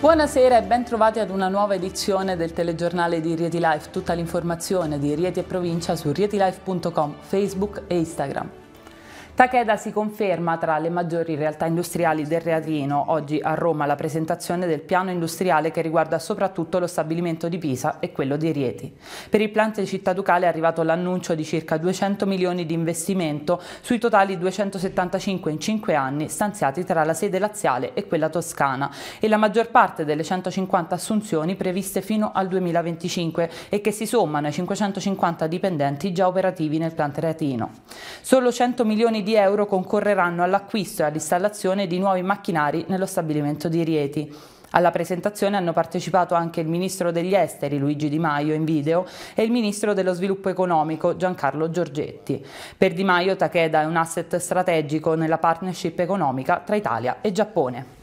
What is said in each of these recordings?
Buonasera e ben trovati ad una nuova edizione del telegiornale di Rieti Life. Tutta l'informazione di Rieti e provincia su rietilife.com, Facebook e Instagram. Takeda si conferma tra le maggiori realtà industriali del Reatino. Oggi a Roma la presentazione del piano industriale che riguarda soprattutto lo stabilimento di Pisa e quello di Rieti. Per il plant di Città Ducale è arrivato l'annuncio di circa 200 milioni di investimento sui totali 275 in 5 anni stanziati tra la sede laziale e quella toscana e la maggior parte delle 150 assunzioni previste fino al 2025 e che si sommano ai 550 dipendenti già operativi nel plant Reatino. Solo 100 milioni di di euro concorreranno all'acquisto e all'installazione di nuovi macchinari nello stabilimento di Rieti. Alla presentazione hanno partecipato anche il ministro degli esteri Luigi Di Maio in video e il ministro dello sviluppo economico Giancarlo Giorgetti. Per Di Maio Takeda è un asset strategico nella partnership economica tra Italia e Giappone.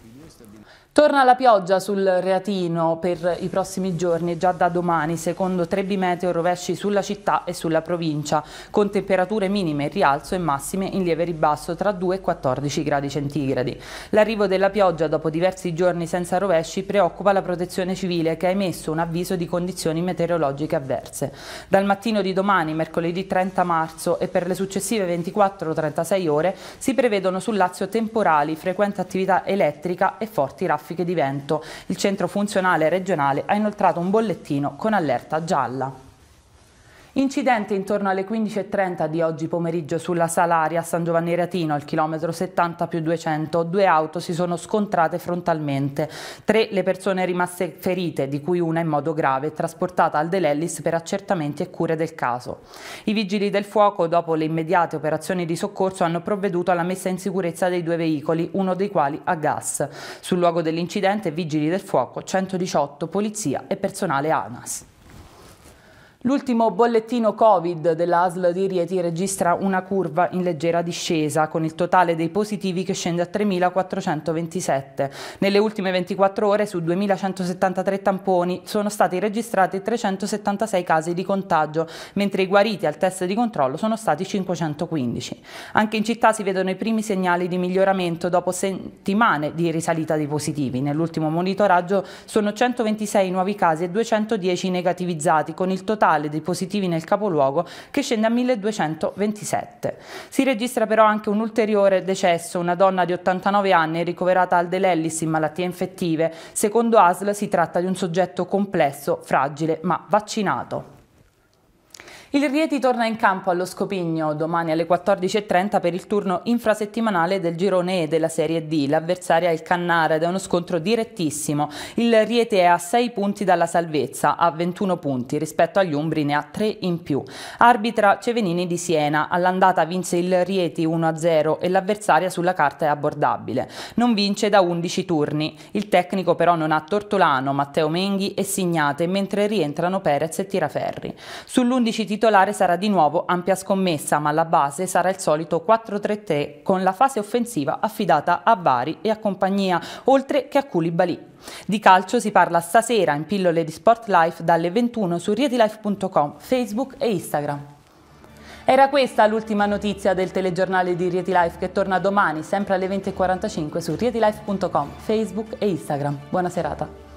Torna la pioggia sul Reatino per i prossimi giorni, già da domani, secondo Trebi Meteo rovesci sulla città e sulla provincia, con temperature minime in rialzo e massime in lieve ribasso tra 2 e 14 gradi centigradi. L'arrivo della pioggia dopo diversi giorni senza rovesci preoccupa la protezione civile che ha emesso un avviso di condizioni meteorologiche avverse. Dal mattino di domani, mercoledì 30 marzo e per le successive 24-36 ore si prevedono sul Lazio temporali, frequente attività elettrica e forti raffiche raffiche di vento. Il centro funzionale regionale ha inoltrato un bollettino con allerta gialla. Incidente intorno alle 15.30 di oggi pomeriggio sulla Salaria a San Giovanni Reatino al chilometro 70 più 200. Due auto si sono scontrate frontalmente. Tre le persone rimaste ferite, di cui una in modo grave, trasportata al Delellis per accertamenti e cure del caso. I vigili del fuoco, dopo le immediate operazioni di soccorso, hanno provveduto alla messa in sicurezza dei due veicoli, uno dei quali a gas. Sul luogo dell'incidente, vigili del fuoco, 118, polizia e personale ANAS. L'ultimo bollettino Covid della ASL di Rieti registra una curva in leggera discesa con il totale dei positivi che scende a 3.427. Nelle ultime 24 ore su 2.173 tamponi sono stati registrati 376 casi di contagio, mentre i guariti al test di controllo sono stati 515. Anche in città si vedono i primi segnali di miglioramento dopo settimane di risalita dei positivi. Nell'ultimo monitoraggio sono 126 nuovi casi e 210 negativizzati con il totale totale dei positivi nel capoluogo che scende a 1227. Si registra però anche un ulteriore decesso, una donna di 89 anni ricoverata al Delellis in malattie infettive. Secondo ASL si tratta di un soggetto complesso, fragile ma vaccinato. Il Rieti torna in campo allo Scopigno domani alle 14.30 per il turno infrasettimanale del girone E della Serie D. L'avversaria è il Cannara ed è uno scontro direttissimo. Il Rieti è a 6 punti dalla salvezza, a 21 punti, rispetto agli Umbri ne ha 3 in più. Arbitra Cevenini di Siena. All'andata vinse il Rieti 1-0 e l'avversaria sulla carta è abbordabile. Non vince da 11 turni. Il tecnico però non ha Tortolano, Matteo Menghi e Signate, mentre rientrano Perez e Tiraferri. Sull'11 titolari titolare sarà di nuovo ampia scommessa, ma la base sarà il solito 4-3-3 con la fase offensiva affidata a Bari e a compagnia, oltre che a Koulibaly. Di calcio si parla stasera in pillole di Sport Life dalle 21 su rietilife.com, Facebook e Instagram. Era questa l'ultima notizia del telegiornale di Rieti Life che torna domani sempre alle 20.45 su rietilife.com, Facebook e Instagram. Buona serata.